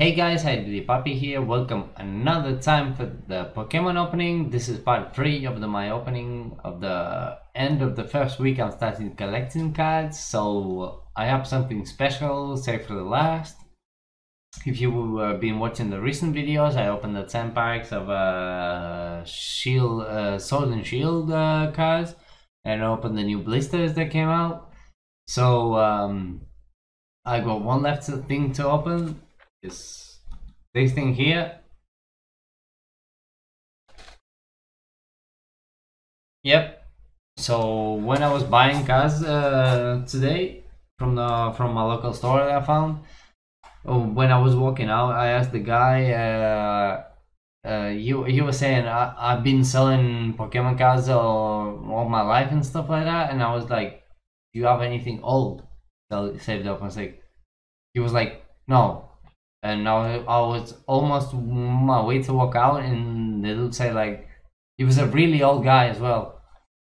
Hey guys, the PaPi here. Welcome another time for the Pokemon opening. This is part 3 of the my opening of the end of the first week I'm starting collecting cards. So I have something special, save for the last. If you've uh, been watching the recent videos, I opened the 10 packs of uh, Shield, uh, Sword and Shield uh, cards and I opened the new blisters that came out. So um, I got one left thing to open is this thing here. Yep. So when I was buying cars uh, today from the from my local store that I found, oh, when I was walking out, I asked the guy. Uh, uh, you he was saying I, I've been selling Pokemon cards all, all my life and stuff like that, and I was like, "Do you have anything old?" Saved up. I was like, he was like, "No, and I, I was almost my way to walk out and the dude said like he was a really old guy as well.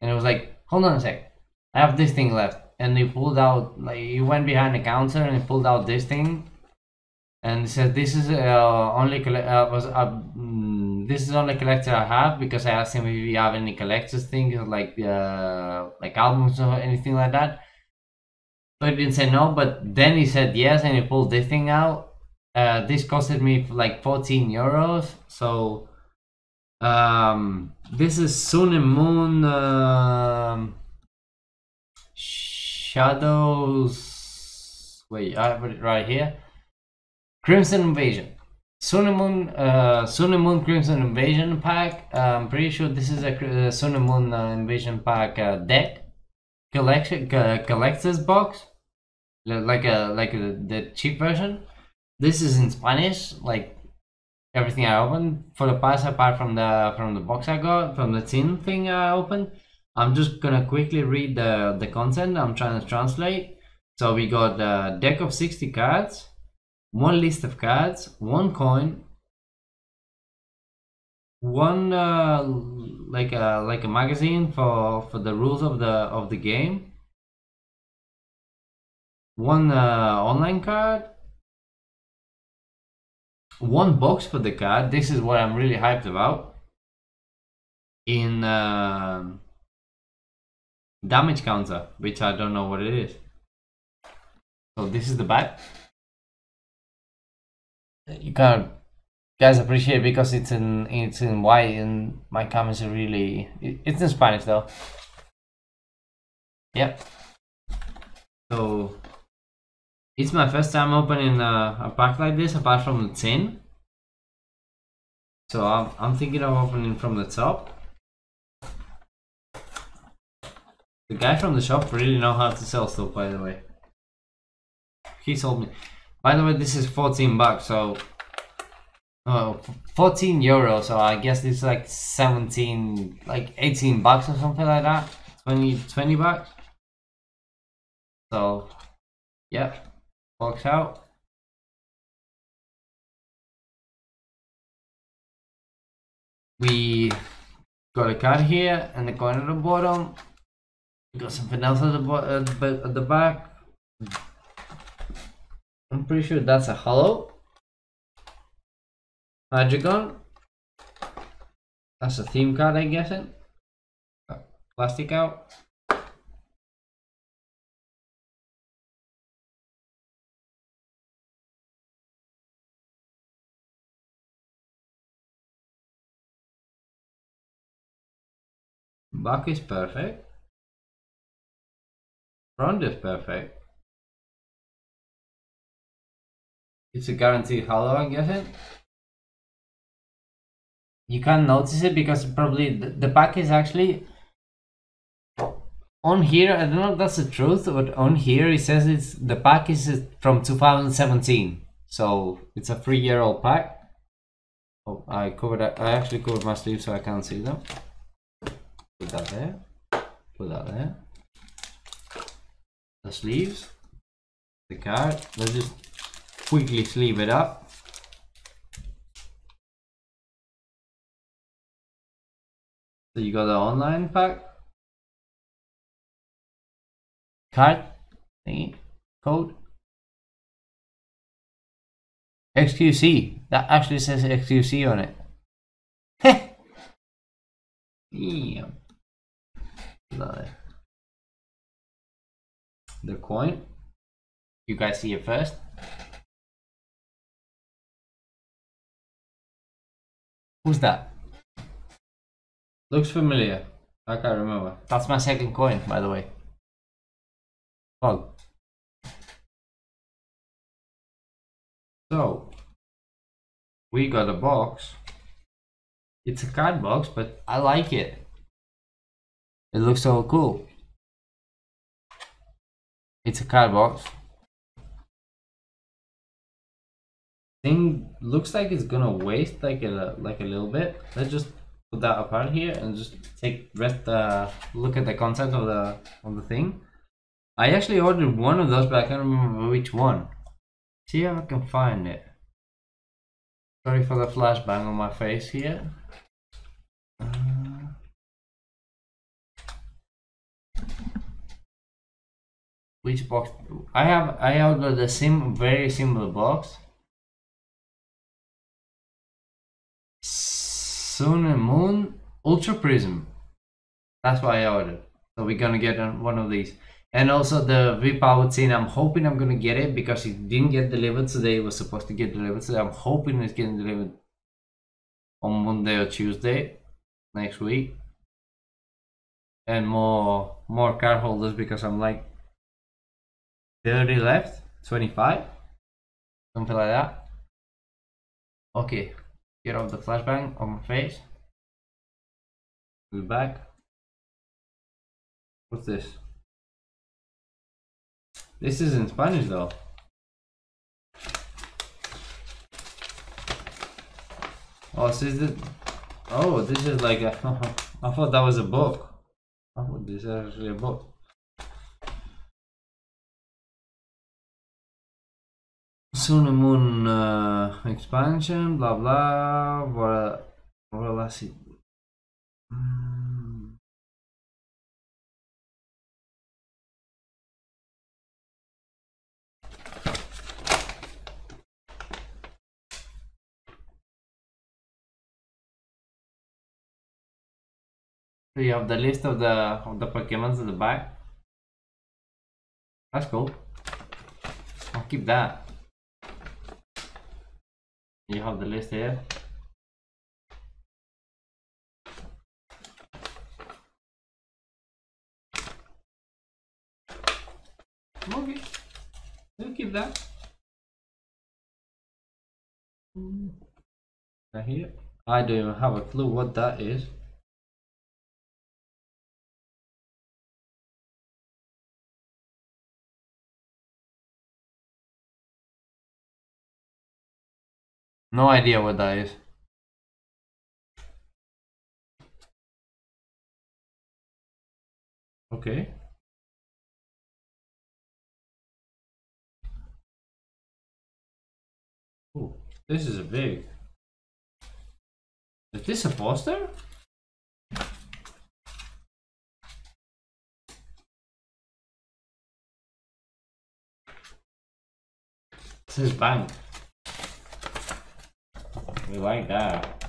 And it was like hold on a sec. I have this thing left. And he pulled out like he went behind the counter and he pulled out this thing. And he said this is uh, only uh, was uh, mm, this is only collector i have because i asked him if you have any collectors things like uh like albums or anything like that. But he didn't say no but then he said yes and he pulled this thing out uh, this costed me like 14 euros. So um, this is Sun and Moon uh, Shadows. Wait, I have it right here. Crimson Invasion. Sun and Moon, uh, Sun and Moon Crimson Invasion pack. Uh, I'm pretty sure this is a uh, Sun and Moon uh, Invasion pack uh, deck collection collector's box, like a like a, the cheap version this is in Spanish, like everything I opened for the past apart from the from the box I got from the tin thing I opened. I'm just gonna quickly read the the content I'm trying to translate. So we got a deck of 60 cards, one list of cards, one coin, one uh, like a like a magazine for for the rules of the of the game, one uh, online card, one box for the card. This is what I'm really hyped about. In uh, damage counter, which I don't know what it is. So this is the back. You can't guys appreciate because it's in it's in white and my comments are really it, it's in Spanish though. Yep. So it's my first time opening a, a pack like this apart from the tin. So I'm, I'm thinking of opening from the top. The guy from the shop really know how to sell stuff by the way. He sold me. By the way, this is 14 bucks, so oh, 14 euros, so I guess it's like 17, like 18 bucks or something like that. 20, 20 bucks. So, yeah. Box out. We got a card here and the coin at the bottom. We got something else at the, at the, at the back. I'm pretty sure that's a holo. Magigon. That's a theme card, I guess. It. Plastic out. Back is perfect. Front is perfect. It's a guaranteed holo, I'm guessing. You can't notice it because probably the, pack is actually on here. I don't know if that's the truth, but on here it says it's the pack is from 2017, so it's a three-year-old pack. Oh, I covered. I actually covered my sleeves so I can't see them. Put that there. Put that there. The sleeves. The card. Let's just quickly sleeve it up. So you got the online pack. Card thingy. Code. XQC. That actually says XQC on it. The coin. You guys see it first. Who's that? Looks familiar. I can't remember. That's my second coin, by the way. Oh. So, we got a box. It's a card box, but I like it. It looks so cool. It's a card box. Thing looks like it's gonna waste like a like a little bit. Let's just put that apart here and just take rest uh look at the content of the of the thing. I actually ordered one of those, but I can't remember which one. See if I can find it. Sorry for the flashbang on my face here. Which box? I have I ordered the same very similar box. Sun and Moon Ultra Prism. That's why I ordered. So we're gonna get one of these. And also the V-Powered Scene, I'm hoping I'm gonna get it because it didn't get delivered today. It was supposed to get delivered today. I'm hoping it's getting delivered on Monday or Tuesday next week. And more more card holders because I'm like 30 left, 25, something like that. Okay, get off the flashbang on my face. Be back. What's this? This is in Spanish though. Oh, this is the. Oh, this is like a. I thought that was a book. I thought this is actually a book. Sun and Moon uh, expansion, blah blah. What? What So you have the list of the of the Pokemons in the back. That's cool. I'll keep that. You have the list here. Okay, we'll keep that. Right here. I don't even have a clue what that is. No idea what that is. Okay. Oh, this is a big. Is this a poster? This is bank. We like that.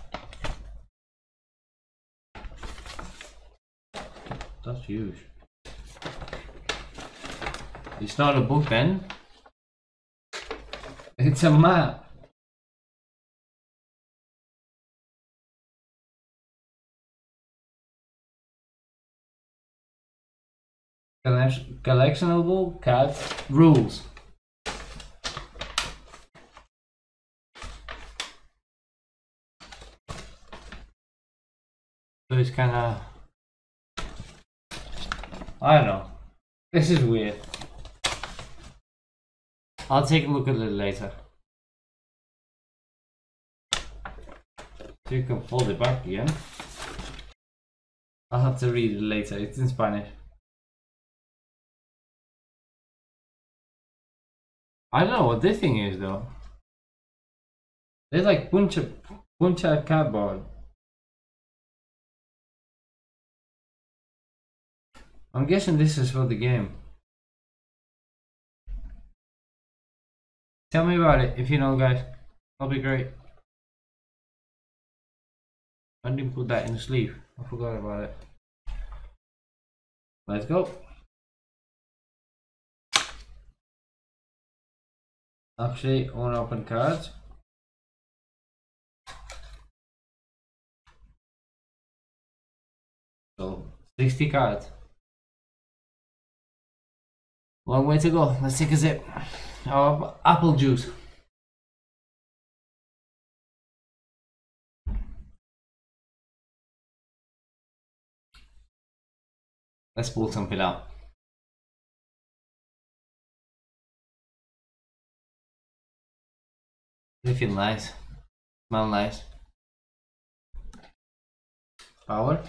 That's huge. It's not a book then. It's a map. Collectionable cat rules. So it's kind of, I don't know. This is weird. I'll take a look at it later. So you can fold it back again. I'll have to read it later. It's in Spanish. I don't know what this thing is though. There's like bunch of bunch of cardboard. I'm guessing this is for the game. Tell me about it if you know guys. That'll be great. I didn't put that in the sleeve. I forgot about it. Let's go. Actually, on open cards. So, 60 cards. Long way to go. Let's take a sip of apple juice. Let's pull something out. They feel nice. Smell nice. Power.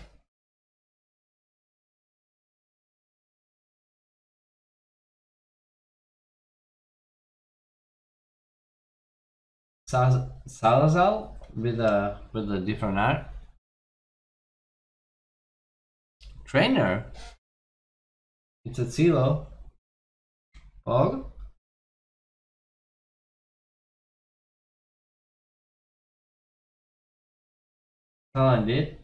Salazar with a with a different art. Trainer. It's a Zilo. Fog. Talented.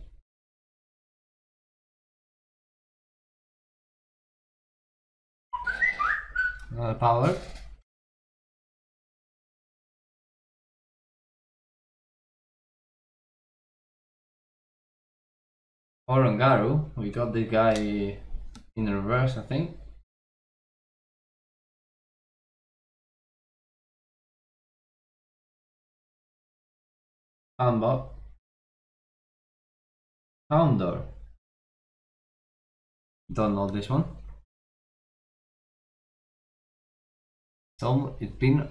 Uh, power. Oranguru. We got the guy in reverse, I think. Ambot. Houndour. Don't know this one. So it's been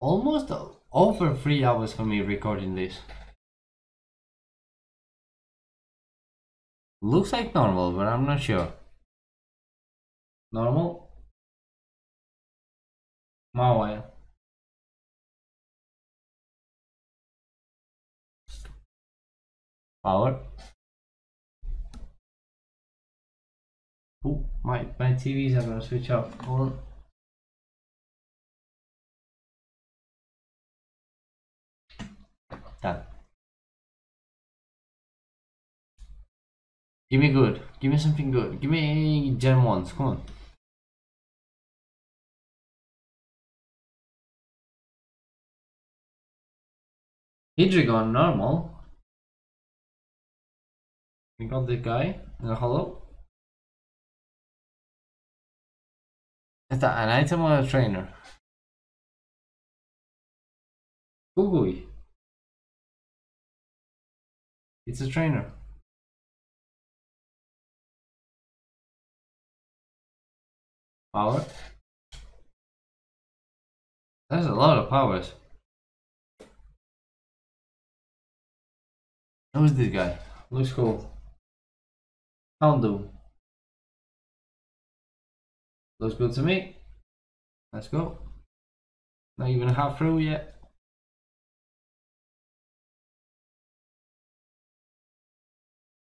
almost over three hours for me recording this. Looks like normal, but I'm not sure. Normal? Mawile. Power. Oh, my, my TVs are gonna switch off. Hold on. Done. Give me good. Give me something good. Give me Gen 1s. Come on. Hydreigon normal. We got the guy uh, in the holo. Is that an item or a trainer? Gugui. It's a trainer. Power. There's a lot of powers. Who's this guy? Looks cool. Houndoom. Looks good to me. Let's go. Not even half through yet.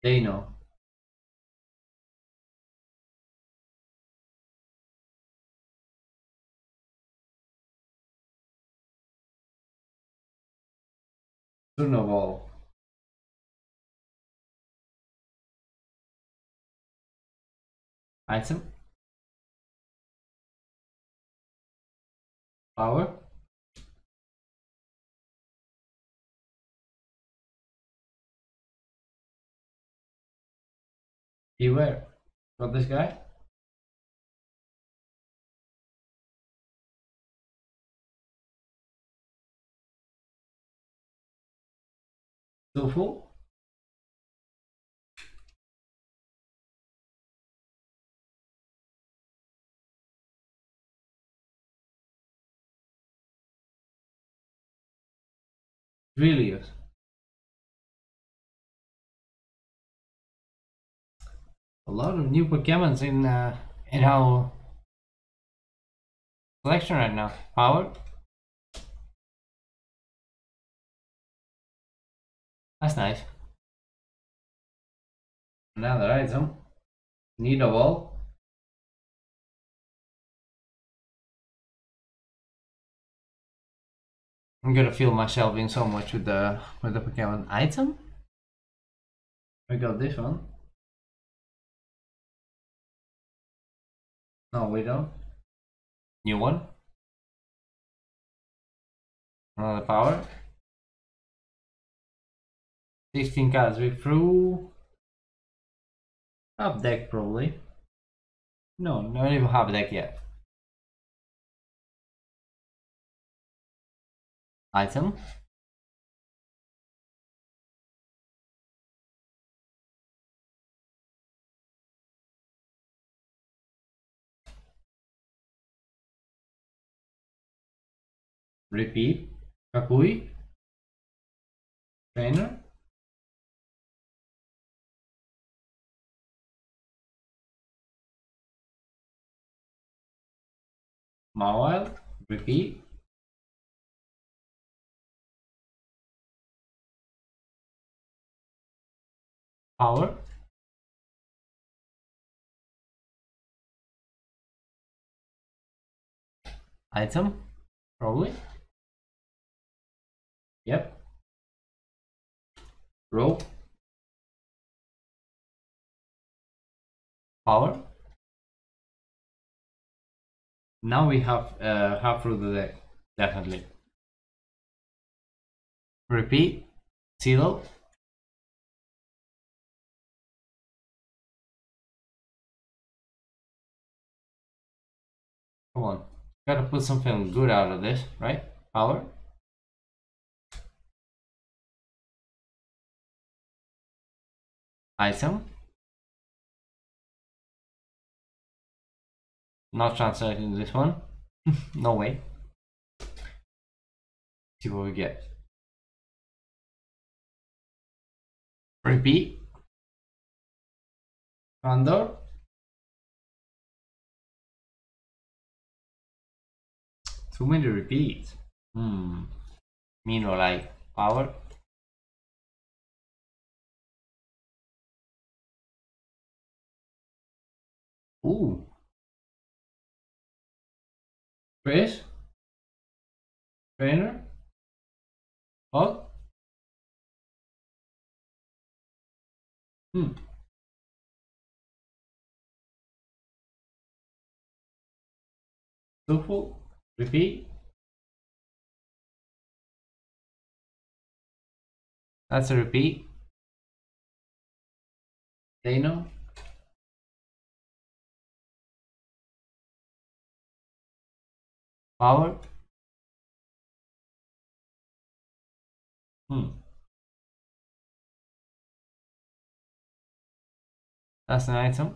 Deino. Snowball. Item. Power. Beware. Got this guy? Full? Really is. A lot of new Pokemons in uh, in our collection right now. Power. That's nice. Another item. Need a wall. I'm gonna feel myself in so much with the with the Pokemon item. We got this one. No, we don't. New one. Another power. 16 cards. We threw half deck probably. No, not even half deck yet. Item. Repeat. Kukui. Trainer. Mawile. Repeat. Power. Item. Probably. Yep. Row. Power. Now we have uh, half through the day, definitely. Repeat. Zero. Come on. Gotta put something good out of this, right? Power. Item. Not translating this one. no way. See what we get. Repeat. Condor. Too many repeats. Hmm. Meanwhile, like power. Ooh. Chris? Trainer? Hot? Hmm. Tufu? Repeat? That's a repeat. Deino? Power? Hmm. That's an item.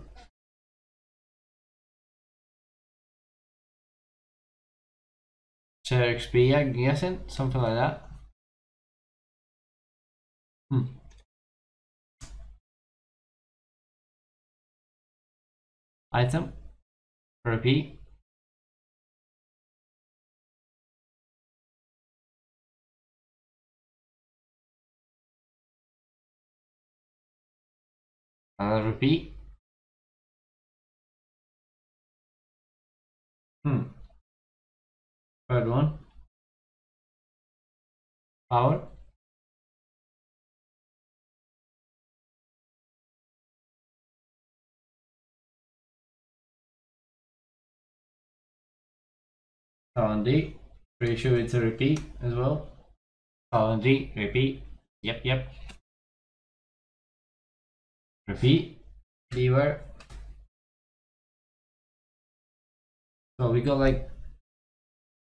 Share XP, I'm guessing, something like that. Hmm. Item. Repeat. Another repeat. Hmm. Third one. Power. Column D. Pretty sure it's a repeat as well. Column D. Repeat. Yep, yep. Repeat. Beware. So we got like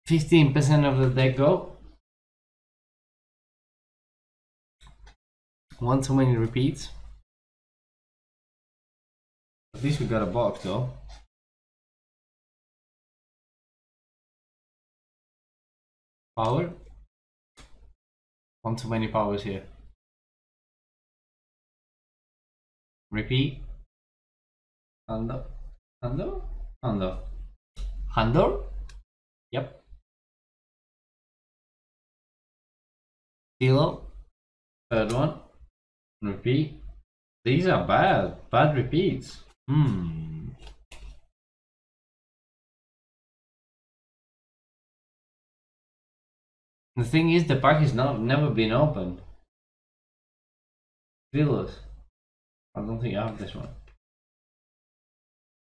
15% of the deck go. One too many repeats. At least we got a box though. Power. One too many powers here. Repeat. Hando. Hando? Hando. Houndour? Yep. Stilo. Third one. Repeat. These are bad. Bad repeats. Hmm. The thing is, the pack is not never been opened. Villas. I don't think I have this one.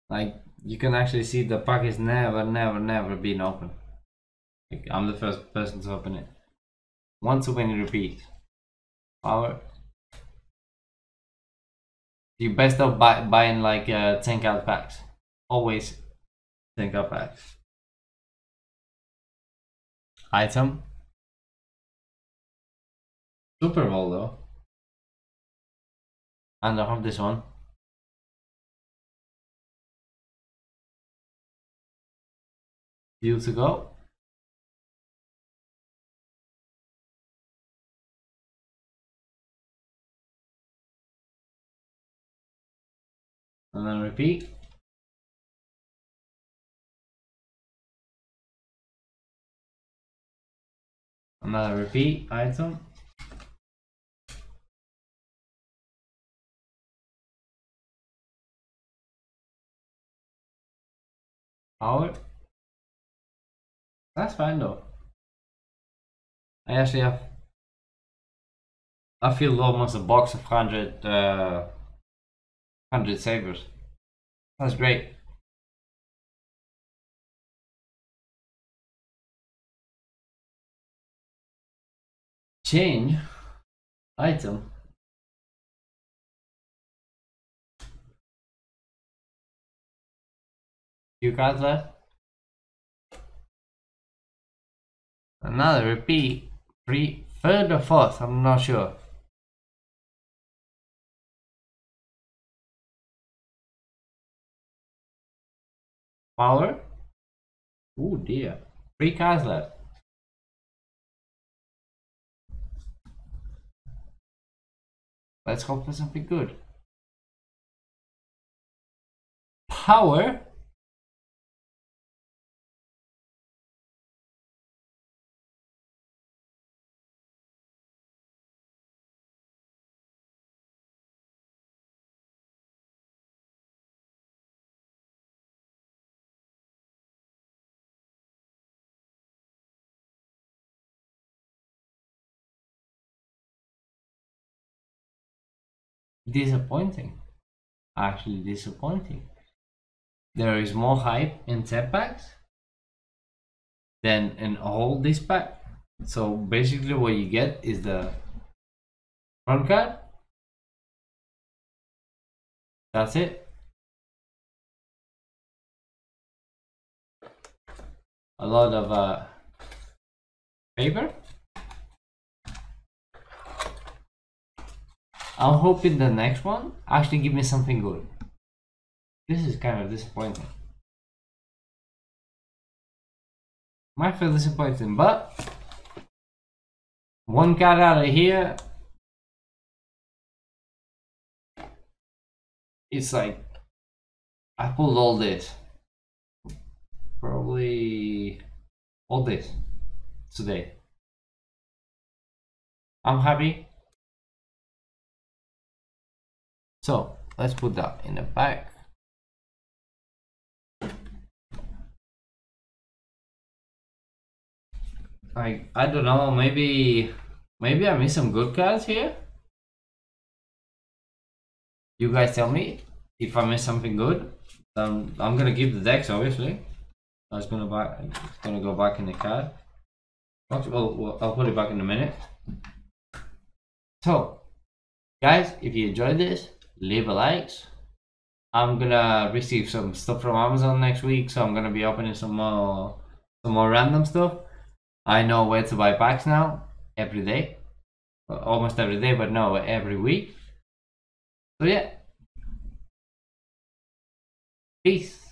Like you can actually see the pack is never, never, never been opened. Like, I'm the first person to open it. Once too many repeats. Power. You best of buy, buying like uh, 10 card packs. Always 10 card packs. Item. Super Bowl though. And I have this one. Few to go. And then repeat. Another repeat item. Power. That's fine though. I actually have I feel almost a box of 100 uh, 100 sabers. That's great. Change item. You got that? Another repeat. Three, third or fourth, I'm not sure. Power? Oh dear. Three cards left. Let's hope for something good. Power? Disappointing. Actually disappointing. There is more hype in 10 packs than in all this pack. So basically what you get is the front card. That's it. A lot of uh, paper. I'm hoping the next one actually give me something good. This is kind of disappointing. Might feel disappointing, but one card out of here. It's like I pulled all this. Probably all this today. I'm happy So let's put that in the back. I I don't know, maybe maybe I missed some good cards here. You guys tell me if I miss something good. Um, I'm gonna keep the decks obviously. I was gonna it's gonna go back in the card. Well, I'll put it back in a minute. So, guys, if you enjoyed this, leave a like. I'm gonna receive some stuff from Amazon next week, so I'm gonna be opening some more some more random stuff. I know where to buy packs now every day, almost every day, but no, every week. So yeah, peace.